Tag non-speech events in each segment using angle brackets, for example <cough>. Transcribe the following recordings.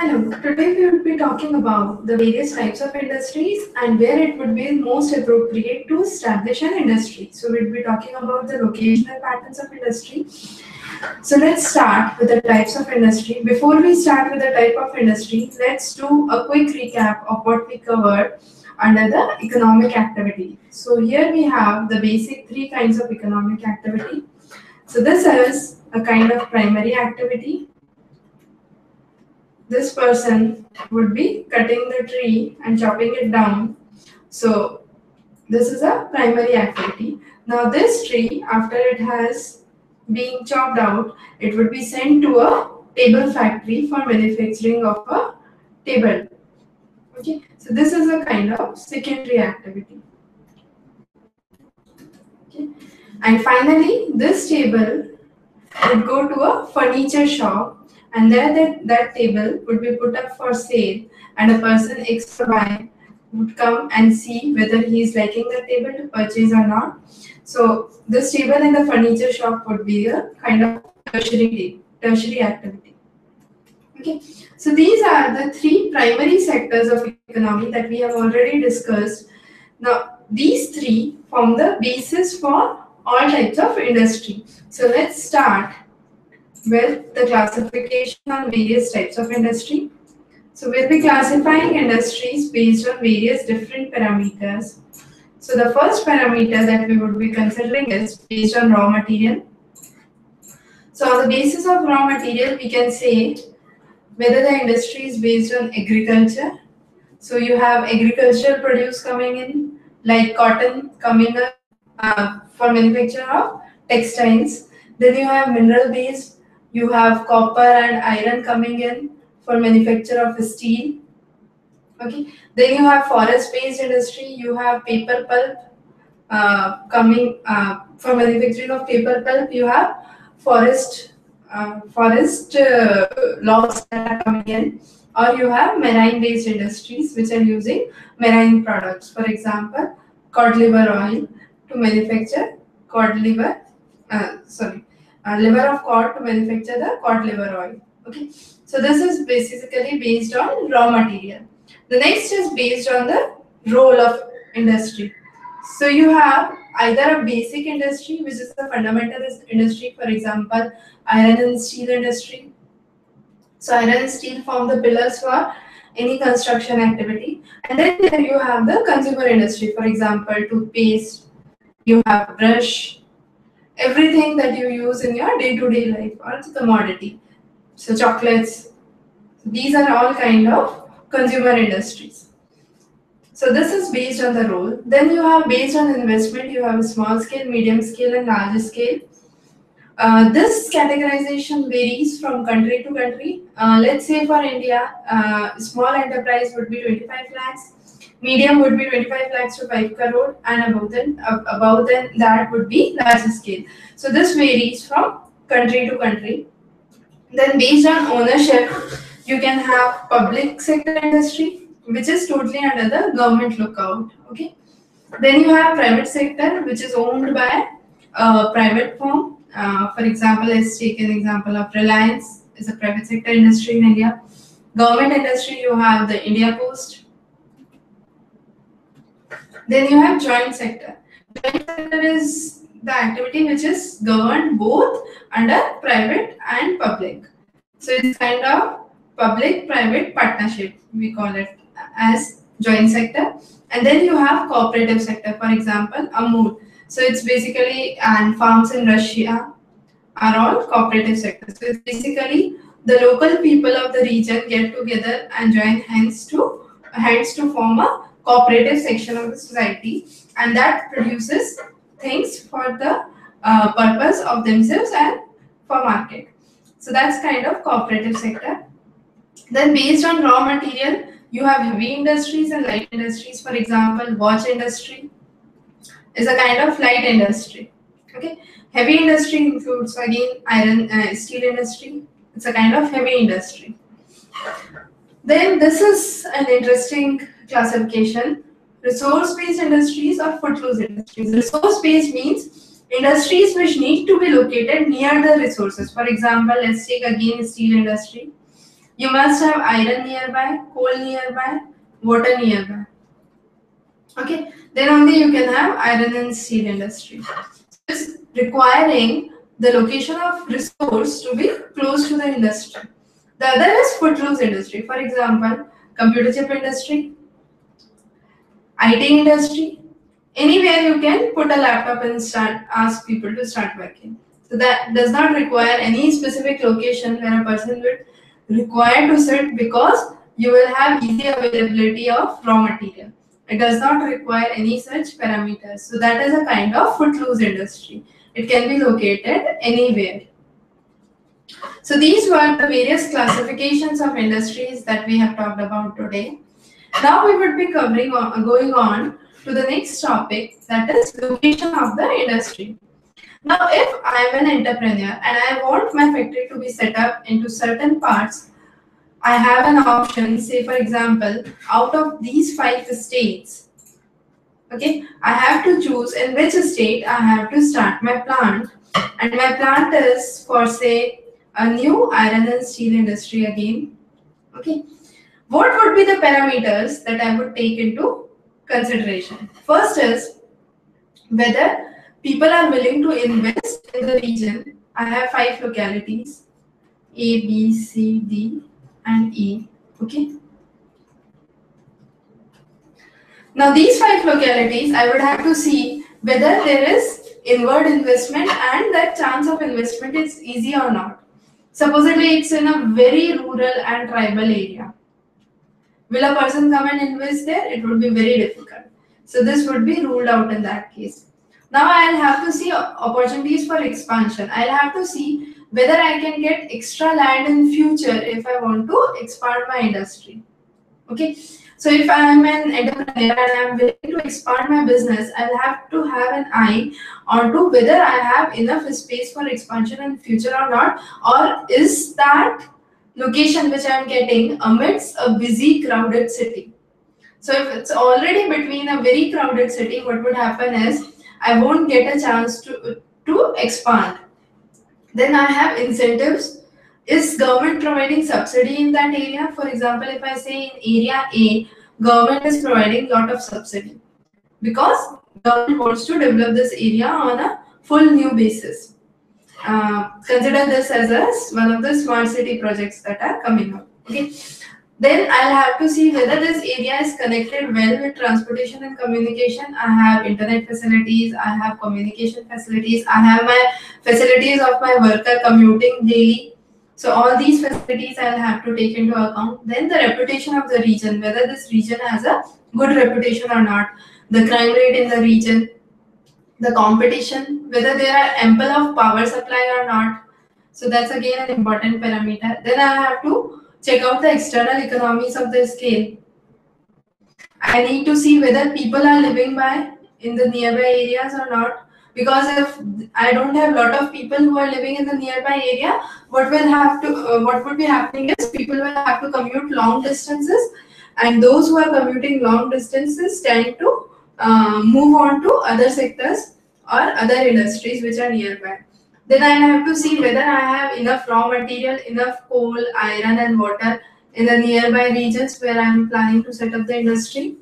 Hello, today we will be talking about the various types of industries and where it would be most appropriate to establish an industry. So we'll be talking about the locational patterns of industry. So let's start with the types of industry. Before we start with the type of industry, let's do a quick recap of what we covered under the economic activity. So here we have the basic three kinds of economic activity. So this is a kind of primary activity this person would be cutting the tree and chopping it down. So this is a primary activity. Now this tree, after it has been chopped out, it would be sent to a table factory for manufacturing of a table. Okay, so this is a kind of secondary activity. Okay, and finally, this table would go to a furniture shop and there that, that table would be put up for sale and a person X or Y would come and see whether he is liking the table to purchase or not. So this table in the furniture shop would be a kind of tertiary, tertiary activity. Okay, so these are the three primary sectors of economy that we have already discussed. Now, these three form the basis for all types of industry. So let's start with the classification on various types of industry. So we'll be classifying industries based on various different parameters. So the first parameter that we would be considering is based on raw material. So on the basis of raw material, we can say whether the industry is based on agriculture. So you have agricultural produce coming in, like cotton coming up uh, for manufacture of textiles. Then you have mineral based you have copper and iron coming in for manufacture of steel. Okay. Then you have forest-based industry. You have paper pulp uh, coming uh, for manufacturing of paper pulp. You have forest uh, forest uh, logs that are coming in, or you have marine-based industries which are using marine products. For example, cod liver oil to manufacture cod liver. Uh, sorry, uh, liver of cod to manufacture the cod liver oil. Okay, so this is basically based on raw material. The next is based on the role of industry. So you have either a basic industry, which is the fundamental industry, for example, iron and steel industry. So iron and steel form the pillars for any construction activity. And then you have the consumer industry, for example, toothpaste, you have brush, everything that you use in your day-to-day life or it's a commodity. So chocolates, these are all kind of consumer industries. So this is based on the role. Then you have based on investment, you have small scale, medium scale and large scale. Uh, this categorization varies from country to country. Uh, let's say for India, uh, small enterprise would be 25 lakhs, medium would be 25 lakhs to 5 crore and above then uh, above then that would be large scale. So this varies from country to country. Then based on ownership you can have public sector industry which is totally under the government lookout okay? Then you have private sector which is owned by a private firm. Uh, for example let's take an example of reliance. Is a private sector industry in india. Government industry you have the india post then you have joint sector. Joint sector is the activity which is governed both under private and public. So it's kind of public-private partnership, we call it as joint sector. And then you have cooperative sector, for example, Amul. So it's basically, and farms in Russia are all cooperative sector. So it's basically the local people of the region get together and join hands to hands to form a cooperative section of the society and that produces things for the uh, purpose of themselves and for market. So that's kind of cooperative sector. Then based on raw material, you have heavy industries and light industries. For example, watch industry is a kind of light industry. Okay, heavy industry includes again iron, uh, steel industry. It's a kind of heavy industry. Then this is an interesting classification. Resource-based industries or footloose industries. Resource-based means industries which need to be located near the resources. For example, let's take again steel industry. you must have iron nearby, coal nearby, water nearby. Okay, then only you can have iron and steel industry. It's requiring the location of resource to be close to the industry. The other is footloose industry. For example, computer chip industry, IT industry, anywhere you can put a laptop and start ask people to start working. So that does not require any specific location where a person would require to sit because you will have easy availability of raw material. It does not require any such parameters. So that is a kind of footloose industry. It can be located anywhere. So these were the various classifications of industries that we have talked about today. Now we would be covering on, going on to the next topic that is location of the industry. Now if I am an entrepreneur and I want my factory to be set up into certain parts, I have an option, say for example, out of these five states, okay, I have to choose in which state I have to start my plant and my plant is for say a new iron and steel industry again, okay what would be the parameters that I would take into consideration? First is whether people are willing to invest in the region. I have five localities A, B, C, D, and E. Okay. Now, these five localities, I would have to see whether there is inward investment and that chance of investment is easy or not. Supposedly, it's in a very rural and tribal area Will a person come and invest there? It would be very difficult. So this would be ruled out in that case. Now I'll have to see opportunities for expansion. I'll have to see whether I can get extra land in future if I want to expand my industry. Okay. So if I am an entrepreneur and I am willing to expand my business, I'll have to have an eye onto whether I have enough space for expansion in future or not, or is that location which I am getting amidst a busy crowded city. So if it's already between a very crowded city, what would happen is I won't get a chance to, to expand. Then I have incentives. Is government providing subsidy in that area? For example, if I say in area A, government is providing lot of subsidy because government wants to develop this area on a full new basis. Uh, consider this as a, one of the smart city projects that are coming up. Okay. Then I'll have to see whether this area is connected well with transportation and communication. I have internet facilities, I have communication facilities, I have my facilities of my worker commuting daily. So all these facilities I'll have to take into account. Then the reputation of the region, whether this region has a good reputation or not. The crime rate in the region, the competition, whether there are ample of power supply or not. So that's again an important parameter. Then I have to check out the external economies of the scale. I need to see whether people are living by in the nearby areas or not. Because if I don't have a lot of people who are living in the nearby area, what will have to uh, what would be happening is people will have to commute long distances, and those who are commuting long distances tend to uh, move on to other sectors or other industries which are nearby. Then I have to see whether I have enough raw material, enough coal, iron and water in the nearby regions where I am planning to set up the industry.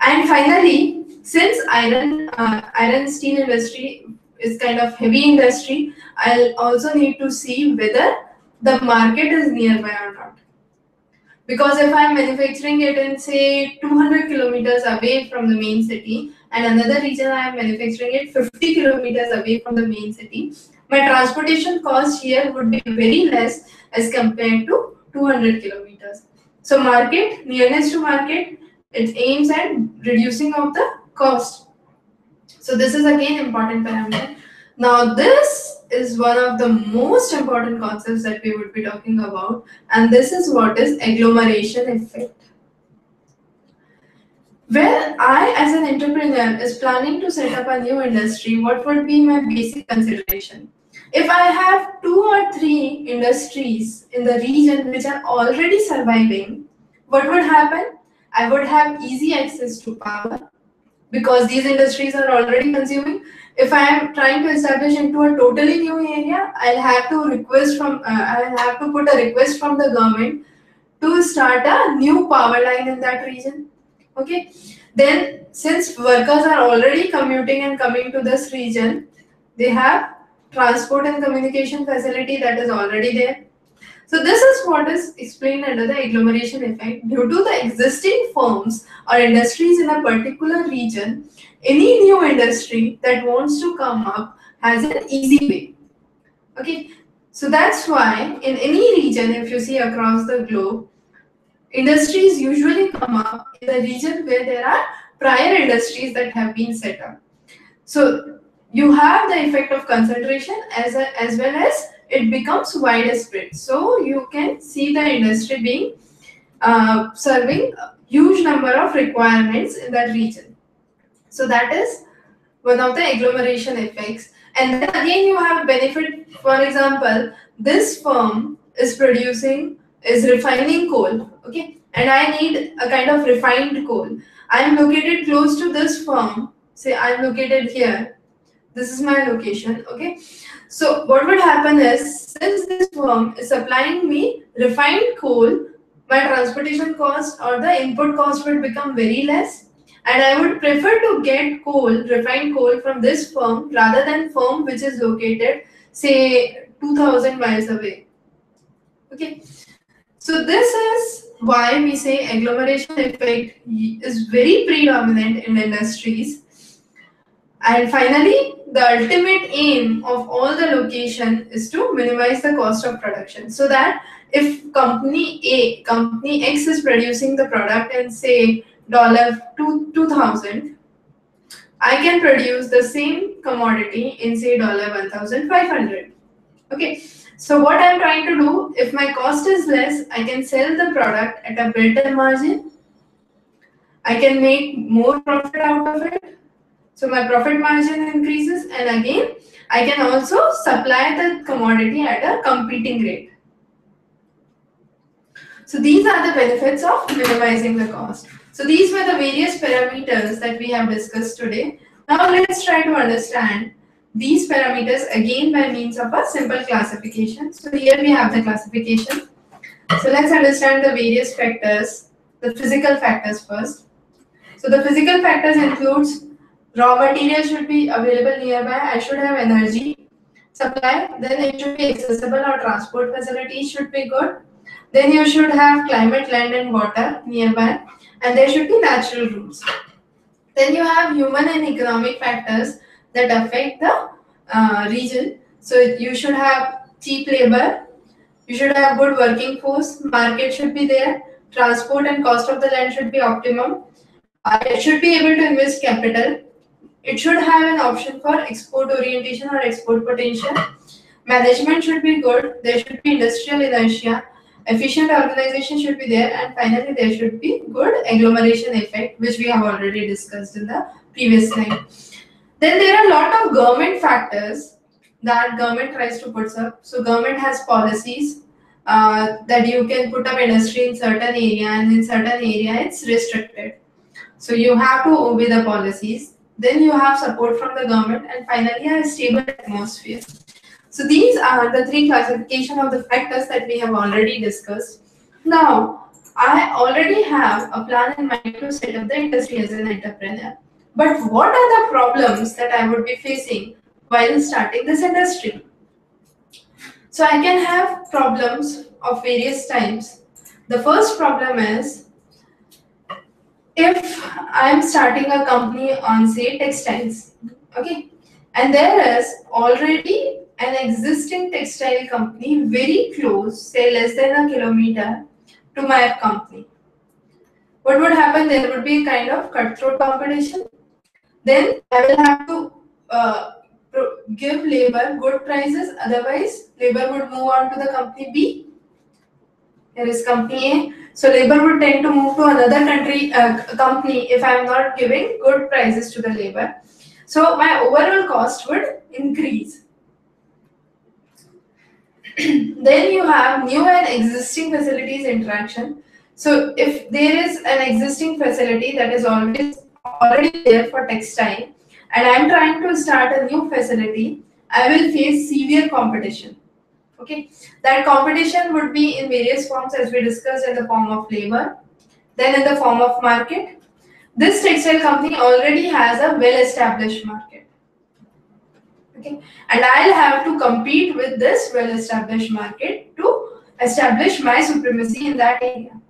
And finally, since iron, uh, iron steel industry is kind of heavy industry, I'll also need to see whether the market is nearby or not. Because if I'm manufacturing it in say 200 kilometers away from the main city and another region I am manufacturing it 50 kilometers away from the main city, my transportation cost here would be very less as compared to 200 kilometers. So market, nearness to market, it aims at reducing of the cost. So this is again important parameter. Now this is one of the most important concepts that we would be talking about and this is what is agglomeration effect. Where I as an entrepreneur is planning to set up a new industry, what would be my basic consideration? If I have two or three industries in the region which are already surviving, what would happen? I would have easy access to power because these industries are already consuming. If I am trying to establish into a totally new area, I'll have to request from, uh, I'll have to put a request from the government to start a new power line in that region. Okay. Then since workers are already commuting and coming to this region, they have transport and communication facility that is already there. So this is what is explained under the agglomeration effect. Due to the existing firms or industries in a particular region, any new industry that wants to come up has an easy way. Okay, so that's why in any region, if you see across the globe, industries usually come up in the region where there are prior industries that have been set up. So you have the effect of concentration as, a, as well as it becomes widespread. So you can see the industry being uh, serving huge number of requirements in that region. So that is one of the agglomeration effects. And then again you have benefit, for example, this firm is producing, is refining coal, okay? And I need a kind of refined coal. I'm located close to this firm, say I'm located here. This is my location, okay? So what would happen is, since this firm is supplying me refined coal, my transportation cost or the input cost would become very less. And I would prefer to get coal, refined coal from this firm rather than firm which is located, say, 2000 miles away. Okay. So this is why we say agglomeration effect is very predominant in industries. And finally, the ultimate aim of all the location is to minimize the cost of production so that if company A, company X is producing the product and say dollar two, 2000, I can produce the same commodity in say dollar 1500. Okay, so what I'm trying to do, if my cost is less, I can sell the product at a better margin. I can make more profit out of it so my profit margin increases and again, I can also supply the commodity at a competing rate. So these are the benefits of minimizing the cost. So these were the various parameters that we have discussed today. Now let's try to understand these parameters again by means of a simple classification. So here we have the classification. So let's understand the various factors, the physical factors first. So the physical factors includes raw material should be available nearby i should have energy supply then it should be accessible or transport facilities should be good then you should have climate land and water nearby and there should be natural rules. then you have human and economic factors that affect the uh, region so you should have cheap labor you should have good working force market should be there transport and cost of the land should be optimum uh, it should be able to invest capital it should have an option for export orientation or export potential. Management should be good. There should be industrial inertia. Efficient organization should be there. And finally, there should be good agglomeration effect, which we have already discussed in the previous slide. Then there are a lot of government factors that government tries to put up. So government has policies uh, that you can put up industry in certain area and in certain area it's restricted. So you have to obey the policies. Then you have support from the government and finally a stable atmosphere. So these are the three classification of the factors that we have already discussed. Now, I already have a plan in mind to set up the industry as an entrepreneur. But what are the problems that I would be facing while starting this industry? So I can have problems of various types. The first problem is if I'm starting a company on say textiles, okay, and there is already an existing textile company very close, say less than a kilometer to my company. What would happen? There would be a kind of cutthroat competition. Then I will have to uh, give labor good prices, otherwise labor would move on to the company B. There is company A so labor would tend to move to another country uh, company if I am not giving good prices to the labor. So my overall cost would increase. <clears throat> then you have new and existing facilities interaction. So if there is an existing facility that is always already there for textile and I'm trying to start a new facility, I will face severe competition. Okay, that competition would be in various forms as we discussed in the form of labor, then in the form of market. This textile company already has a well-established market. Okay, and I'll have to compete with this well-established market to establish my supremacy in that area.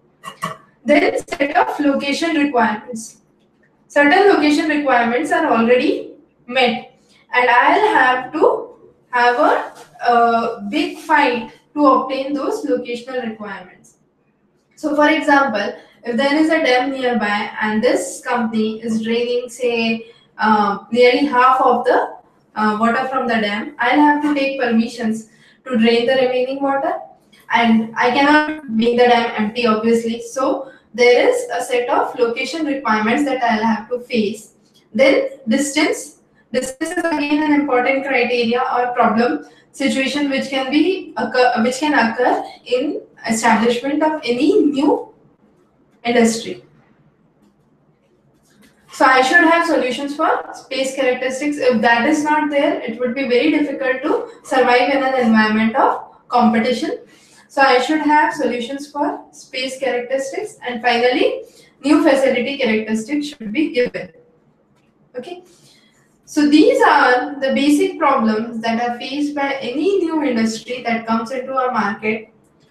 Then set of location requirements. Certain location requirements are already met and I'll have to have a, big fight to obtain those locational requirements. So for example, if there is a dam nearby and this company is draining say uh, nearly half of the uh, water from the dam, I'll have to take permissions to drain the remaining water and I cannot make the dam empty obviously. So there is a set of location requirements that I'll have to face. Then distance. Distance is again an important criteria or problem situation which can be occur, which can occur in establishment of any new industry. So I should have solutions for space characteristics. If that is not there, it would be very difficult to survive in an environment of competition so I should have solutions for space characteristics and finally new facility characteristics should be given. Okay. So these are the basic problems that are faced by any new industry that comes into our market.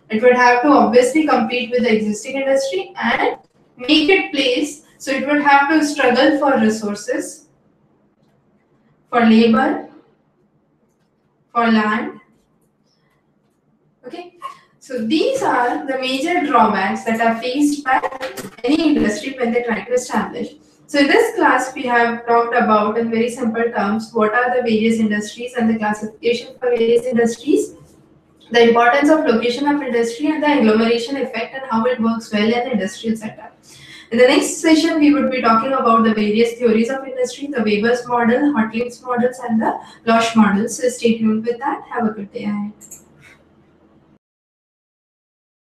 It would have to obviously compete with the existing industry and make it place. So it would have to struggle for resources, for labor, for land. Okay. So these are the major drawbacks that are faced by any industry when they try to establish. So in this class, we have talked about in very simple terms, what are the various industries and the classification for various industries, the importance of location of industry and the agglomeration effect and how it works well in the industrial setup. In the next session, we would be talking about the various theories of industry, the Weber's model, Hotelling's models, and the Losch models. So stay tuned with that. Have a good day ahead.